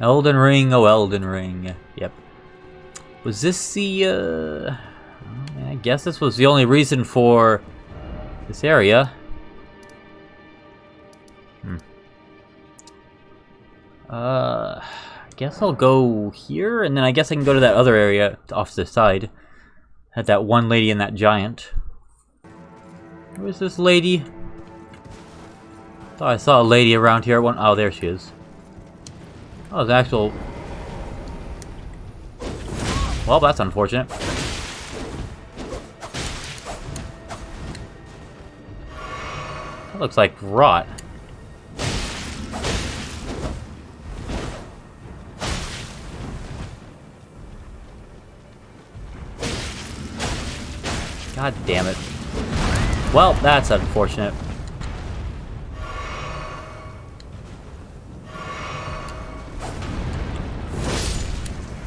Elden Ring, oh Elden Ring. Yep. Was this the, uh... I guess this was the only reason for this area. Hmm. Uh... I guess I'll go here, and then I guess I can go to that other area off the side. Had that one lady and that giant. Where's this lady? Thought I saw a lady around here. One. Oh, there she is. Oh, the actual. Well, that's unfortunate. That looks like rot. God damn it. Well, that's unfortunate.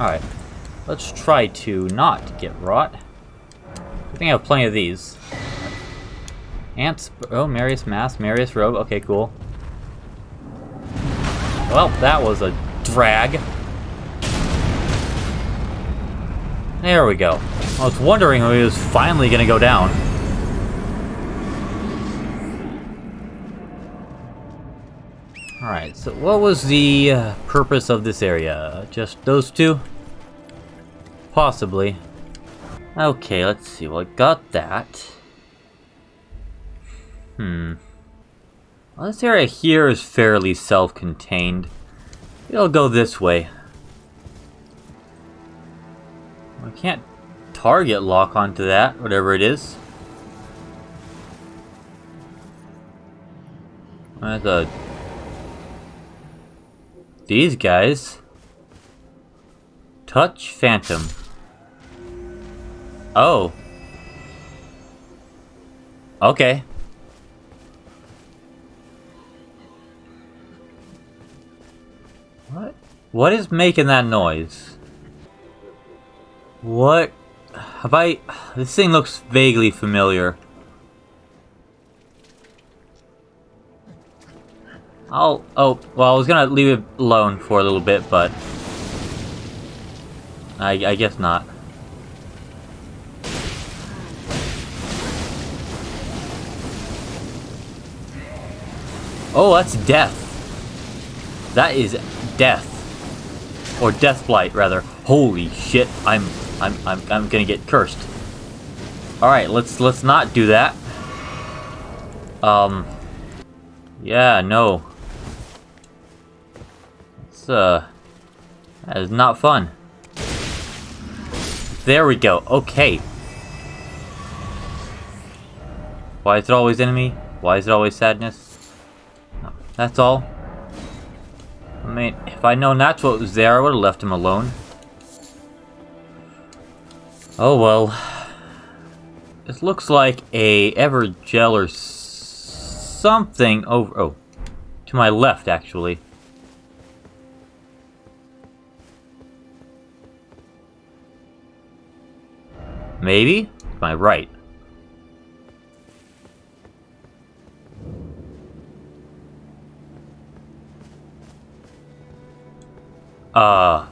Alright. Let's try to not get rot. I think I have plenty of these. Ants. Oh, Marais Mask, Marais Robe. Okay, cool. Well, that was a drag. There we go. I was wondering when he was finally to go down. Alright, so what was the uh, purpose of this area? Just those two? Possibly. Okay, let's see. Well, I got that. Hmm. Well, this area here is fairly self-contained. It'll go this way. I can't target lock onto that, whatever it is. That's a... These guys. Touch Phantom. Oh. Okay. What? What is making that noise? What? Have I... This thing looks vaguely familiar. I'll... Oh, well, I was gonna leave it alone for a little bit, but... I, I guess not. Oh, that's death. That is death. Or death blight, rather. Holy shit, I'm I'm I'm I'm gonna get cursed. Alright, let's let's not do that. Um Yeah, no. Uh that is not fun. There we go. Okay. Why is it always enemy? Why is it always sadness? That's all. I mean, if I'd known that's what was there, I would have left him alone. Oh well. This looks like a Evergaol or something over... Oh. To my left, actually. Maybe? My right. Uh...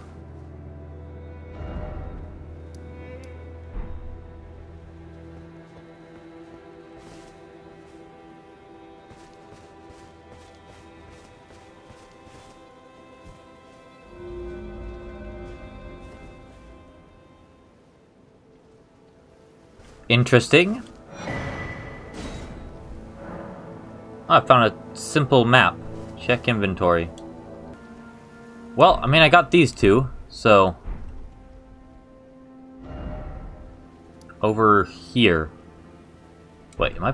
Interesting. Oh, I found a simple map. Check inventory. Well, I mean, I got these two, so... Over here. Wait, am I...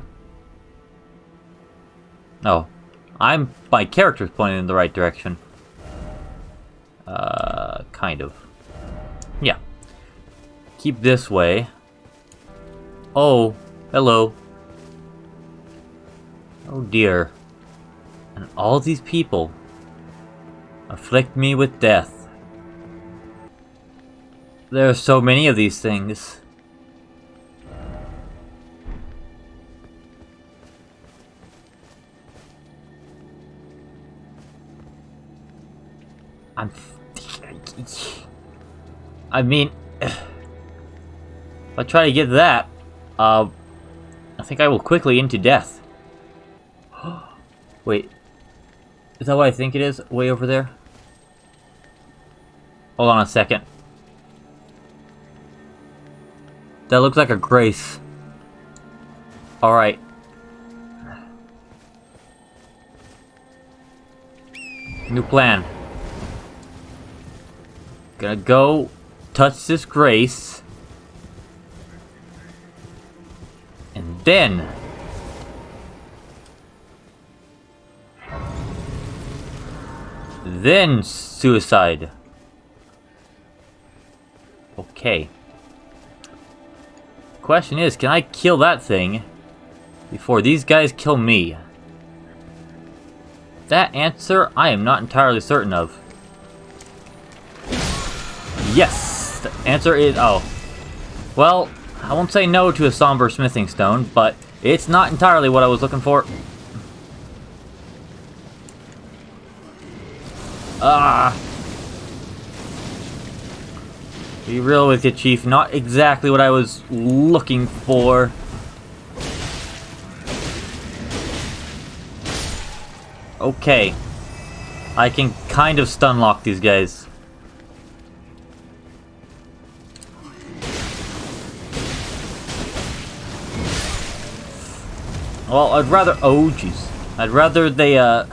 No. I'm... My character's pointing in the right direction. Uh, kind of. Yeah. Keep this way. Oh, hello. Oh dear. And all these people Afflict me with death. There are so many of these things. I'm... I mean... If I try to get that, uh... I think I will quickly into death. Wait. Is that what I think it is? Way over there? Hold on a second. That looks like a grace. Alright. New plan. Gonna go touch this grace. Then... Then suicide. Okay. Question is, can I kill that thing before these guys kill me? That answer, I am not entirely certain of. Yes! The answer is... oh. Well, I won't say no to a somber smithing stone, but it's not entirely what I was looking for. Ah! Be real with you, Chief. Not exactly what I was looking for. Okay. I can kind of stun lock these guys. Well, I'd rather... Oh, jeez. I'd rather they, uh...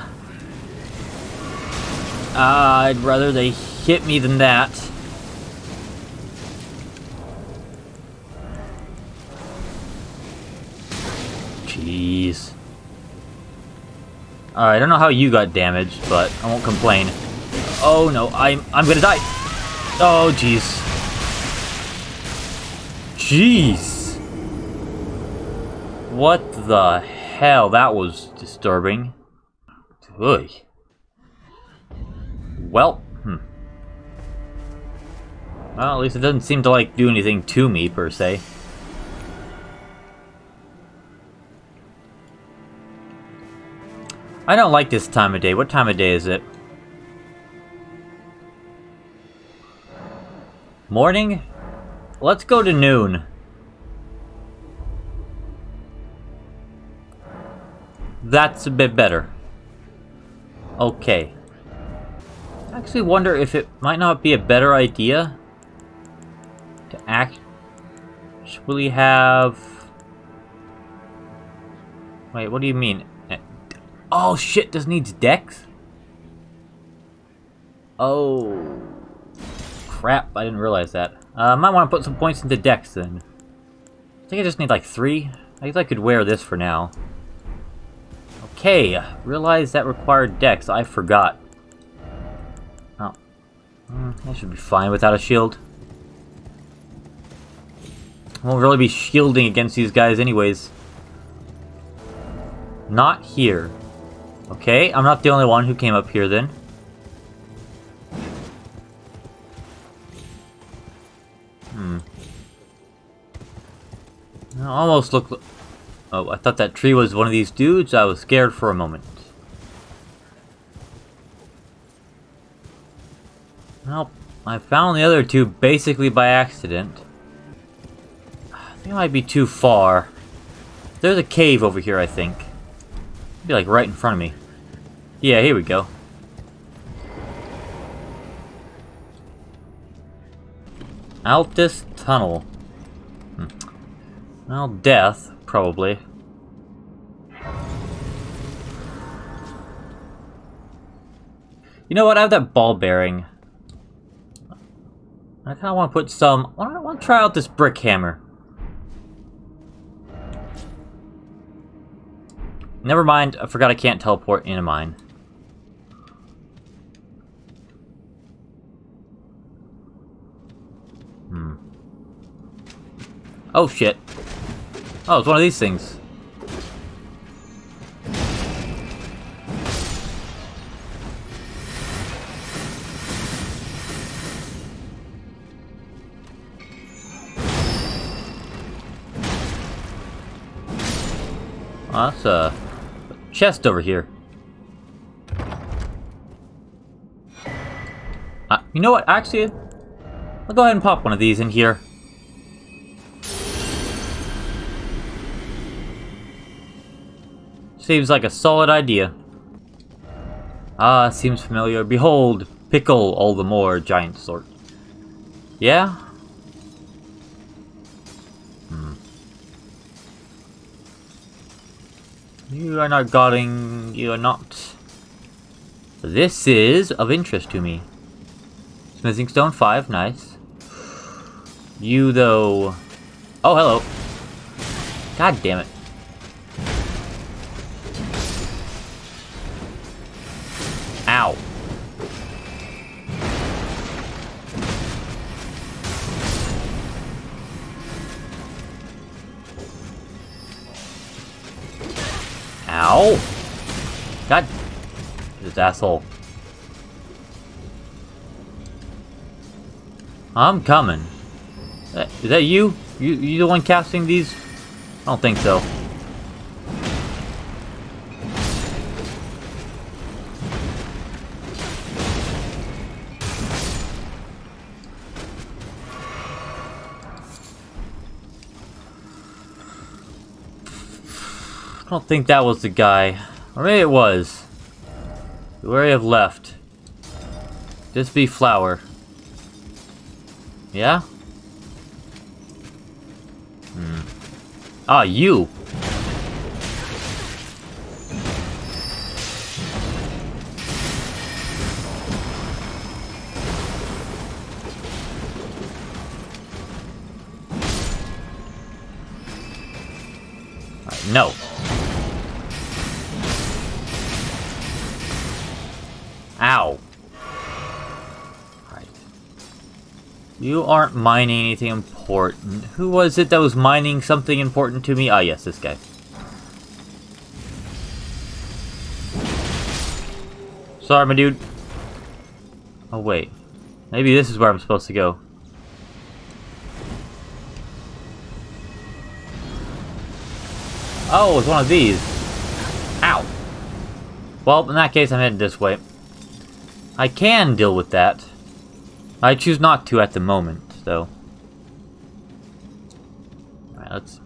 uh... I'd rather they hit me than that. Jeez. I don't know how you got damaged, but I won't complain. Oh no, I'm I'm gonna die. Oh jeez. Jeez. What the hell? That was disturbing. Ugh. Well, hmm. Well, at least it doesn't seem to like do anything to me per se. I don't like this time of day. What time of day is it? Morning? Let's go to noon. That's a bit better. Okay. I actually wonder if it might not be a better idea to actually have... Wait, what do you mean? Oh shit, this needs dex? Oh. Crap, I didn't realize that. Uh, I might want to put some points into dex then. I think I just need like three. I guess I could wear this for now. Okay, realize that required dex. I forgot. Oh. Mm, I should be fine without a shield. I won't really be shielding against these guys anyways. Not here. Okay, I'm not the only one who came up here then. Hmm. I almost look... Oh, I thought that tree was one of these dudes. I was scared for a moment. Well, I found the other two basically by accident. I think it might be too far. There's a cave over here, I think. It'd be like right in front of me. Yeah, here we go. Altus Tunnel. Hmm. Well, death, probably. You know what? I have that ball bearing. I kind of want to put some... I want to try out this brick hammer. Never mind, I forgot I can't teleport in a mine. Hmm. Oh, shit. Oh, it's one of these things. Oh, that's a chest over here. Uh, you know what? Actually, I'll go ahead and pop one of these in here. Seems like a solid idea. Ah, seems familiar. Behold, pickle all the more, giant sort. Yeah? Hmm. You are not guarding... You are not... This is of interest to me. Smithing stone 5, nice. You, though... Oh, hello. God damn it. God this asshole. I'm coming. Is that you? You you the one casting these? I don't think so. I don't think that was the guy. Or maybe it was. Where I have left. Just be flower. Yeah? Hmm. Ah, you! No. You aren't mining anything important. Who was it that was mining something important to me? Ah, yes, this guy. Sorry, my dude. Oh, wait. Maybe this is where I'm supposed to go. Oh, it's one of these. Ow. Well, in that case, I'm heading this way. I can deal with that. I choose not to at the moment, though. Alright, let's...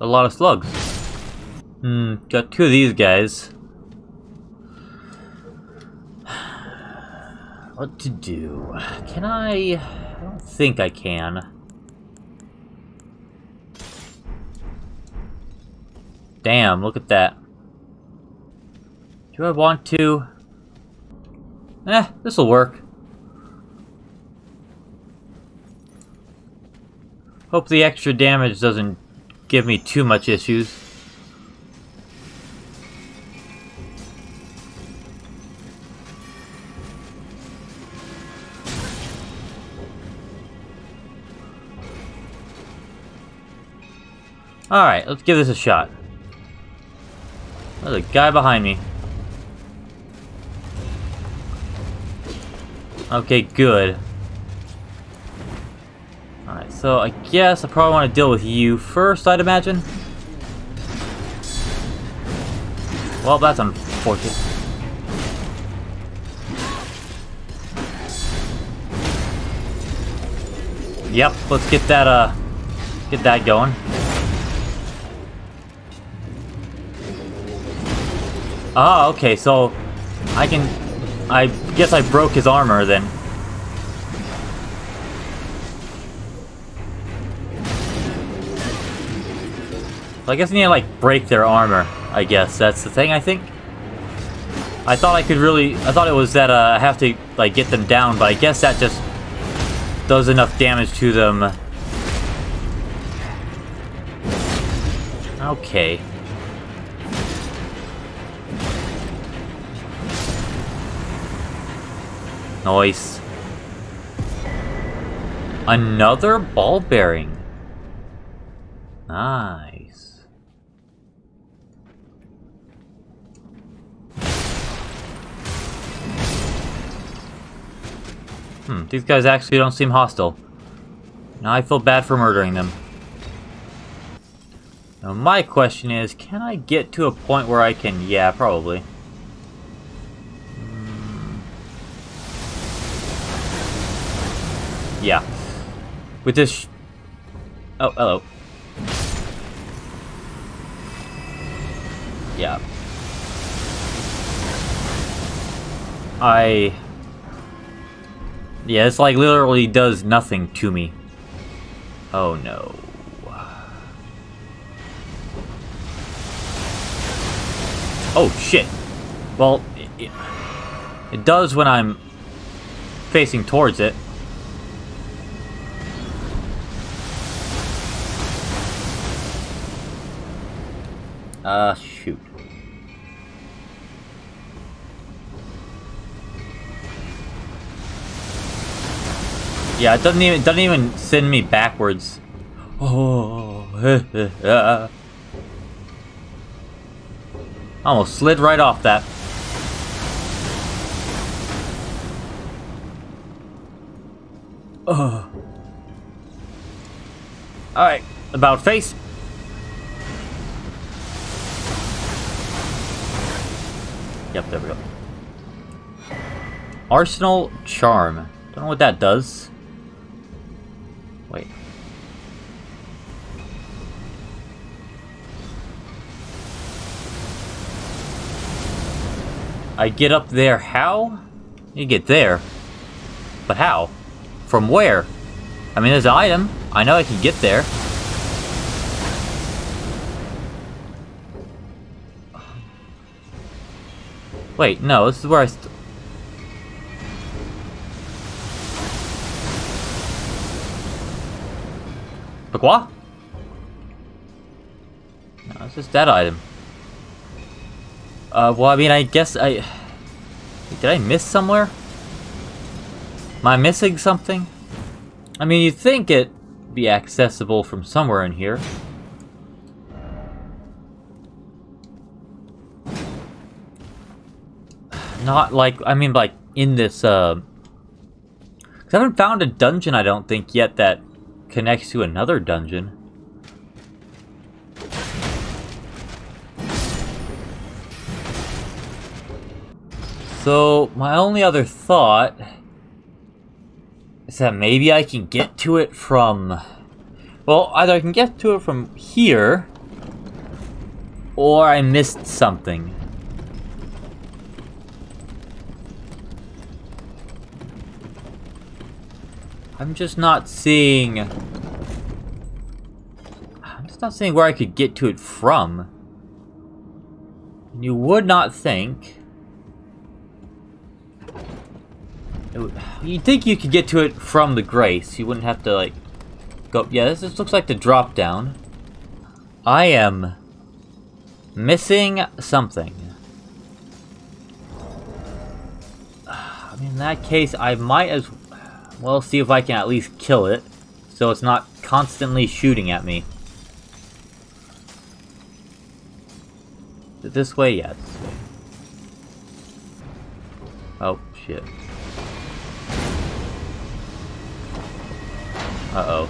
A lot of slugs. Hmm, got two of these guys. What to do? Can I... I don't think I can. Damn, look at that. Do I want to? Eh, this'll work. Hope the extra damage doesn't give me too much issues. Alright, let's give this a shot. There's a guy behind me. Okay, good. Alright, so I guess I probably want to deal with you first, I'd imagine. Well, that's unfortunate. Yep, let's get that, uh, get that going. Ah, okay, so I can... I guess I broke his armor then. I guess I need to, like, break their armor, I guess. That's the thing, I think. I thought I could really... I thought it was that uh, I have to, like, get them down, but I guess that just does enough damage to them. Okay. Nice. Another ball bearing. Nice. Hmm, these guys actually don't seem hostile. Now I feel bad for murdering them. Now my question is, can I get to a point where I can... Yeah, probably. Yeah. With this... Oh, hello. Yeah. I... Yeah, it's like literally does nothing to me. Oh no. Oh shit. Well, it, it does when I'm facing towards it. Uh, shoot. Yeah, it doesn't even doesn't even send me backwards. Oh, almost slid right off that. Oh. All right, about face. Yep, there we go. Arsenal Charm. Don't know what that does. Wait. I get up there how? You get there. But how? From where? I mean, there's an item. I know I can get there. Wait, no, this is where I... But No, it's just that item. Uh, well, I mean, I guess I... Did I miss somewhere? Am I missing something? I mean, you'd think it'd be accessible from somewhere in here. Not like, I mean, like, in this, uh... Cause I haven't found a dungeon, I don't think, yet that connects to another dungeon. So, my only other thought is that maybe I can get to it from... Well, either I can get to it from here, or I missed something. I'm just not seeing... I'm just not seeing where I could get to it from. You would not think... You'd think you could get to it from the Grace. You wouldn't have to, like, go... Yeah, this looks like the drop down. I am missing something. In that case, I might as well, see if I can at least kill it, so it's not constantly shooting at me. This way? Way. Oh, shit. Uh-oh.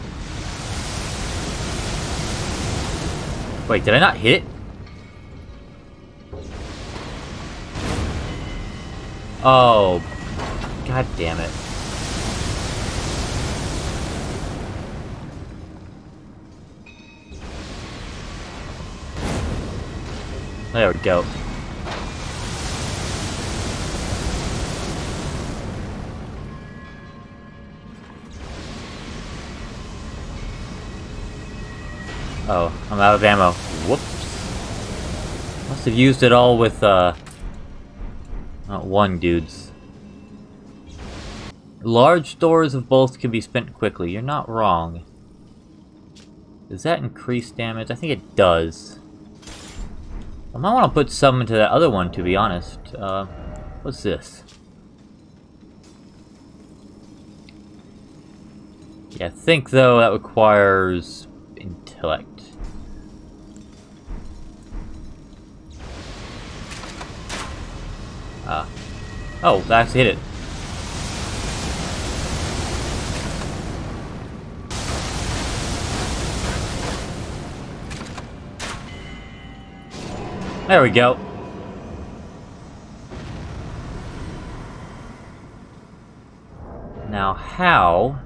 Wait, did I not hit it? Oh. God damn it. There we go. Oh, I'm out of ammo. Whoops. Must have used it all with, uh... Not one, dudes. Large stores of both can be spent quickly. You're not wrong. Does that increase damage? I think it does. I might want to put some into that other one, to be honest. Uh, what's this? Yeah, I think, though, that requires intellect. Ah. Oh, that actually hit it. There we go. Now, how...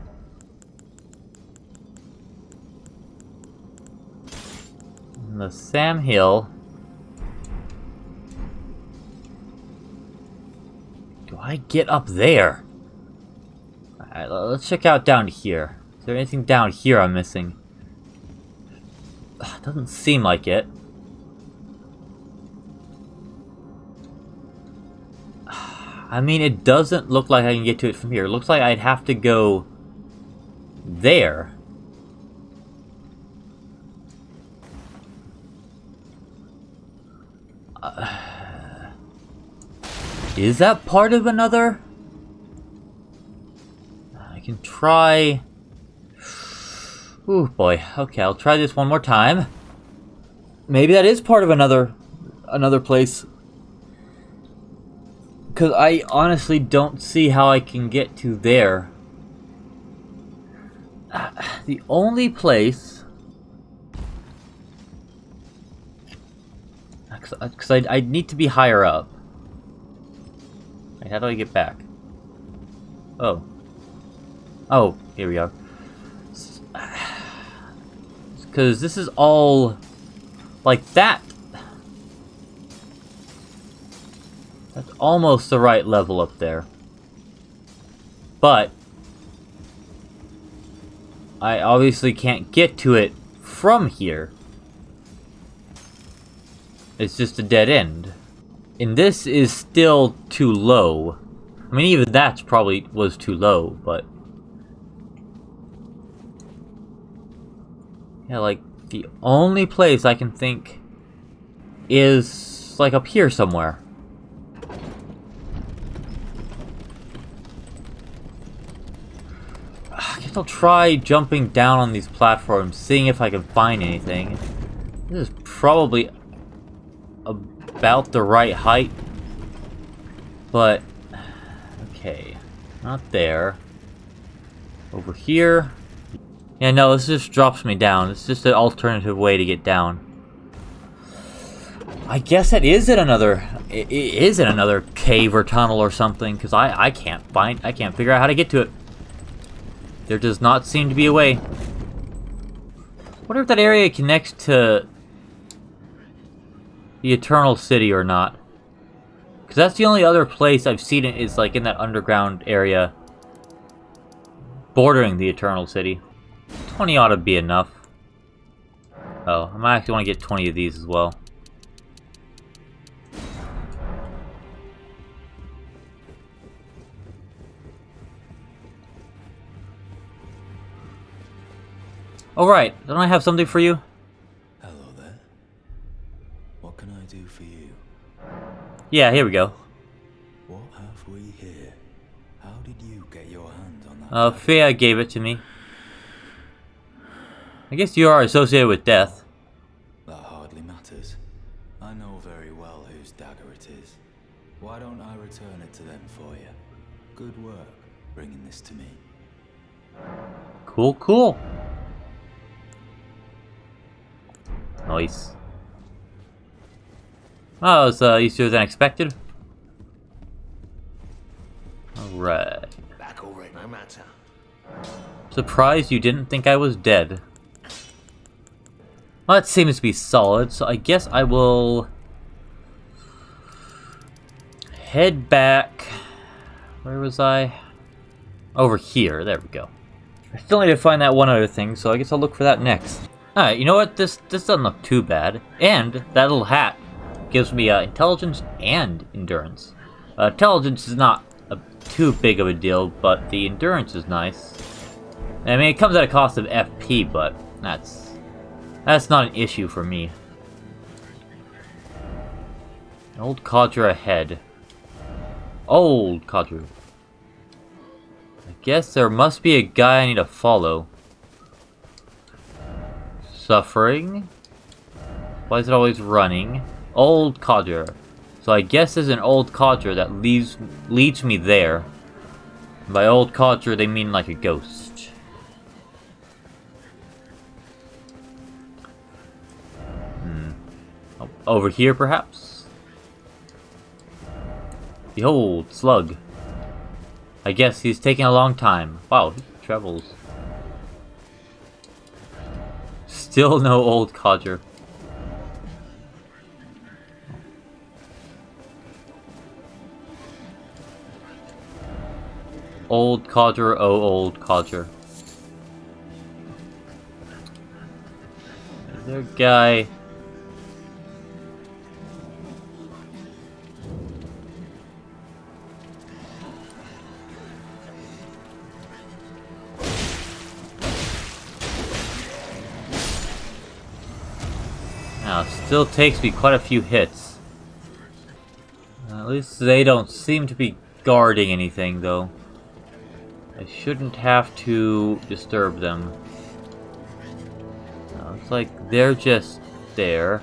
The Sam Hill... Do I get up there? Alright, let's check out down here. Is there anything down here I'm missing? Doesn't seem like it. I mean, it doesn't look like I can get to it from here. It looks like I'd have to go there. Uh, is that part of another? I can try... Oh boy. Okay, I'll try this one more time. Maybe that is part of another another place. Because I honestly don't see how I can get to there. The only place... Because I, I need to be higher up. Wait, how do I get back? Oh. Oh, here we are. Because this is all... Like that That's almost the right level up there. But, I obviously can't get to it from here. It's just a dead end. And this is still too low. I mean, even that probably was too low, but... Yeah, like, the only place I can think is, like, up here somewhere. guess I'll try jumping down on these platforms, seeing if I can find anything. This is probably about the right height. But, okay. Not there. Over here. Yeah, no, this just drops me down. It's just an alternative way to get down. I guess it is in another, it is in another cave or tunnel or something, because I, I can't find, I can't figure out how to get to it. There does not seem to be a way. wonder if that area connects to the Eternal City or not. Because that's the only other place I've seen it is like in that underground area bordering the Eternal City. 20 ought to be enough. Oh, I might actually want to get 20 of these as well. Alright, don't I have something for you? Hello there. What can I do for you? Yeah, here we go. What have we here? How did you get your hand on that? Uh, Fia gave it to me. I guess you are associated with death. That hardly matters. I know very well whose dagger it is. Why don't I return it to them for you? Good work, bringing this to me. Cool, cool. Nice. Oh, it was uh, easier than expected. Alright. Back already, no matter. Surprised you didn't think I was dead. Well, that seems to be solid, so I guess I will... Head back... Where was I? Over here, there we go. I still need to find that one other thing, so I guess I'll look for that next. Alright, you know what? This this doesn't look too bad. And that little hat gives me uh, intelligence and endurance. Uh, intelligence is not a, too big of a deal, but the endurance is nice. I mean, it comes at a cost of FP, but that's that's not an issue for me. Old Cadre ahead. Old Cadre. I guess there must be a guy I need to follow. Suffering. Why is it always running? Old codger. So I guess there's an old codger that leads leads me there. by old codger, they mean like a ghost. Hmm. Oh, over here, perhaps? Behold, slug. I guess he's taking a long time. Wow, he travels. Still no old codger. Old codger, oh old codger. Is there a guy... still takes me quite a few hits. Uh, at least they don't seem to be guarding anything, though. I shouldn't have to disturb them. Uh, no, it's like they're just there.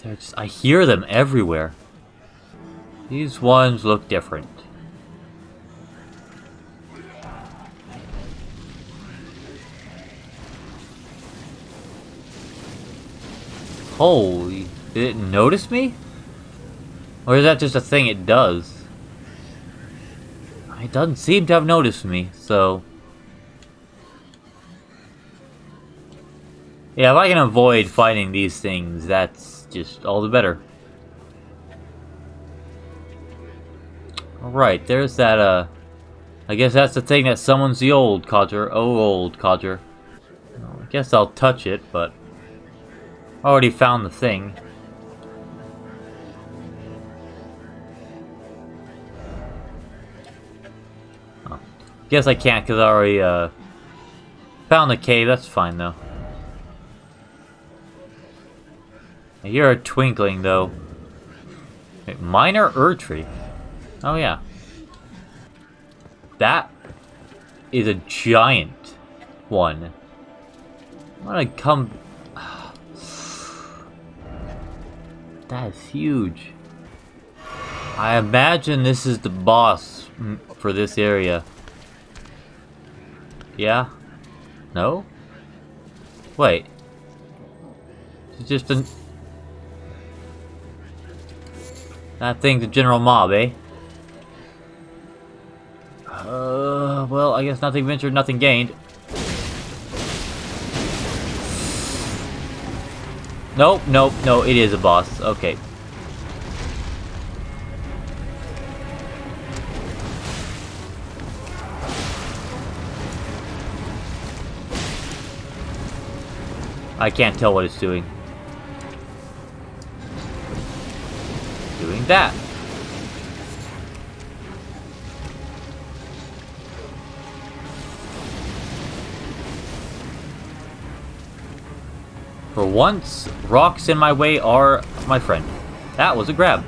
They're just, I hear them everywhere. These ones look different. Holy, did it notice me? Or is that just a thing it does? It doesn't seem to have noticed me, so... Yeah, if I can avoid fighting these things, that's just all the better. Alright, there's that, uh... I guess that's the thing that summons the old codger. Oh, old codger. I guess I'll touch it, but... Already found the thing. Oh. Guess I can't because I already uh, found the cave. That's fine though. Hear a twinkling though. Wait, minor Erdtree. Oh yeah. That is a giant one. I'm gonna come That is huge. I imagine this is the boss for this area. Yeah? No? Wait. It's just an... That thing's a general mob, eh? Uh, well, I guess nothing ventured, nothing gained. Nope, nope, no, it is a boss. Okay. I can't tell what it's doing. Doing that. For once, rocks in my way are my friend. That was a grab.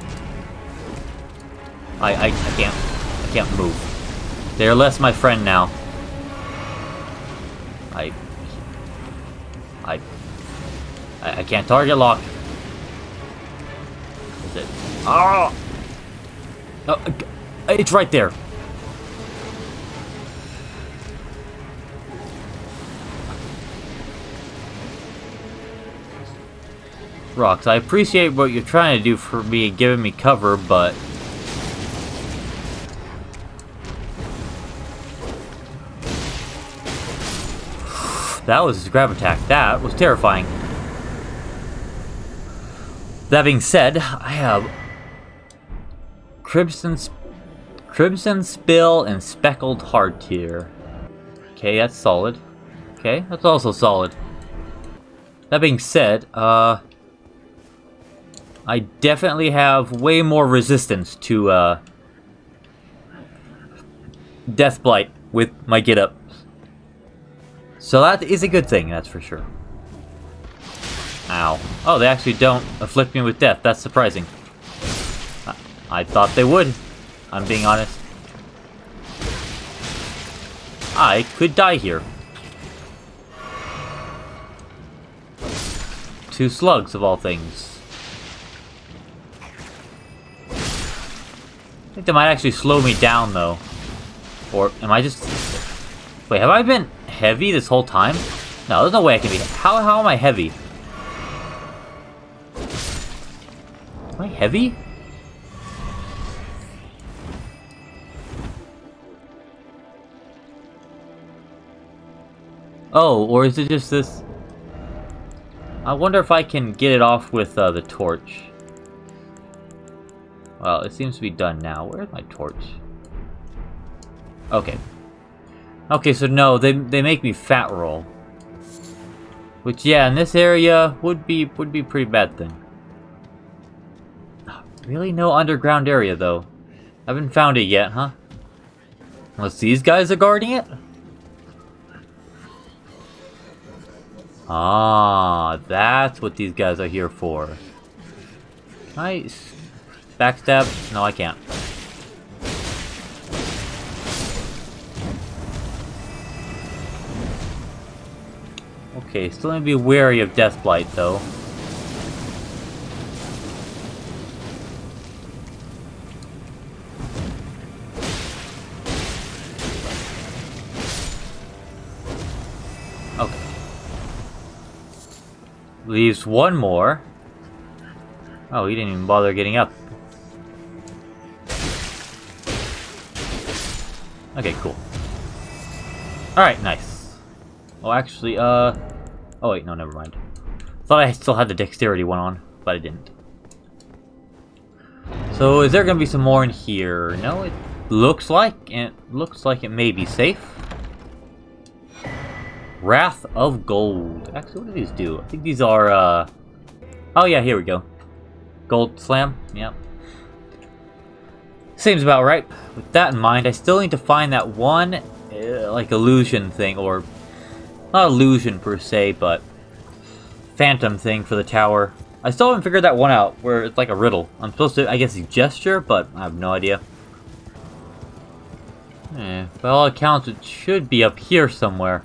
I, I, I can't, I can't move. They're less my friend now. I, I, I, can't target lock. Is it? Oh! oh! It's right there. Rocks, I appreciate what you're trying to do for me and giving me cover, but... That was his grab attack. That was terrifying. That being said, I have Crimson, Crimson Spill and Speckled Heart here. Okay, that's solid. Okay, that's also solid. That being said, uh, I definitely have way more resistance to uh, Death Blight with my get up. So that is a good thing, that's for sure. Ow. Oh, they actually don't afflict me with death. That's surprising. I, I thought they would. I'm being honest. I could die here. Two slugs, of all things. I think they might actually slow me down, though. Or am I just... Wait, have I been heavy this whole time? No, there's no way I can be... How, how am I heavy? Am I heavy? Oh, or is it just this... I wonder if I can get it off with uh, the torch. Well, it seems to be done now. Where's my torch? Okay. Okay, so no, they, they make me fat roll. Which, yeah, in this area would be would be pretty bad thing. Really no underground area, though. I haven't found it yet, huh? Unless these guys are guarding it? Ah, that's what these guys are here for. Nice. Backstab? No, I can't. Okay, still gonna be wary of Deathblight, though. Okay. Leaves one more. Oh, he didn't even bother getting up. Okay, cool. Alright, nice. Oh, actually, uh... Oh, wait, no, never mind. Thought I still had the dexterity one on, but I didn't. So, is there gonna be some more in here? No, it looks like, it looks like it may be safe. Wrath of Gold. Actually, what do these do? I think these are, uh... Oh, yeah, here we go. Gold Slam, yep. Seems about right. With that in mind, I still need to find that one, uh, like, illusion thing, or... Not illusion, per se, but... Phantom thing for the tower. I still haven't figured that one out, where it's like a riddle. I'm supposed to, I guess, gesture, but I have no idea. Eh, by all accounts, it should be up here somewhere.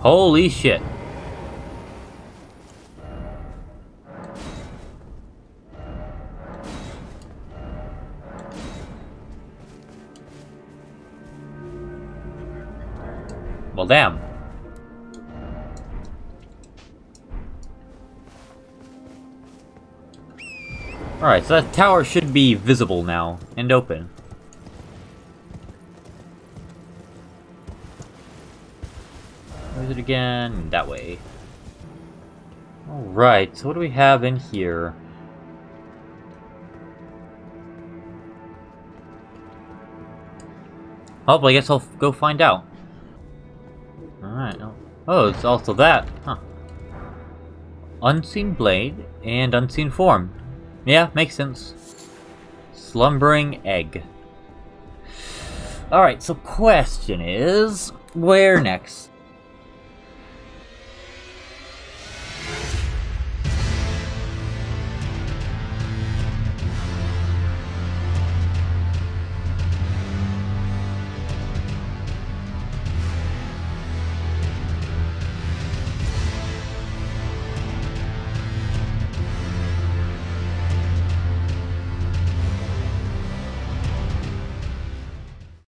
Holy shit. Well, damn. Alright, so that tower should be visible now, and open. Where's it again? That way. Alright, so what do we have in here? Oh, well, I guess I'll go find out. Alright. Oh, oh, it's also that. Huh. Unseen Blade and Unseen Form. Yeah, makes sense. Slumbering Egg. Alright, so question is, where next?